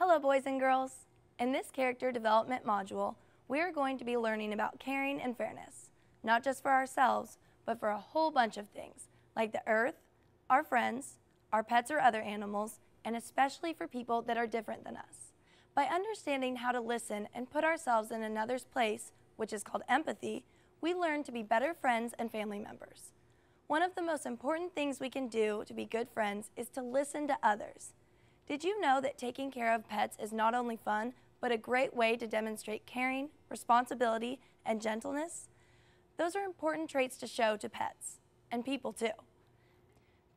Hello boys and girls! In this character development module, we are going to be learning about caring and fairness, not just for ourselves, but for a whole bunch of things, like the earth, our friends, our pets or other animals, and especially for people that are different than us. By understanding how to listen and put ourselves in another's place, which is called empathy, we learn to be better friends and family members. One of the most important things we can do to be good friends is to listen to others. Did you know that taking care of pets is not only fun, but a great way to demonstrate caring, responsibility, and gentleness? Those are important traits to show to pets, and people too.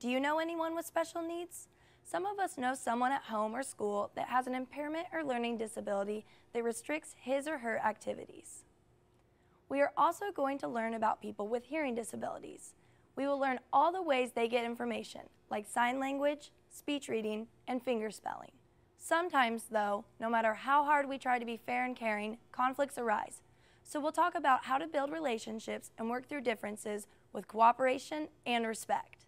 Do you know anyone with special needs? Some of us know someone at home or school that has an impairment or learning disability that restricts his or her activities. We are also going to learn about people with hearing disabilities. We will learn all the ways they get information, like sign language, speech reading, and finger spelling. Sometimes, though, no matter how hard we try to be fair and caring, conflicts arise. So we'll talk about how to build relationships and work through differences with cooperation and respect.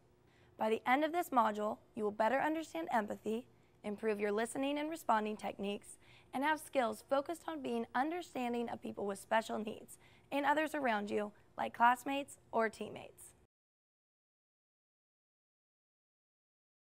By the end of this module, you will better understand empathy, improve your listening and responding techniques, and have skills focused on being understanding of people with special needs and others around you, like classmates or teammates.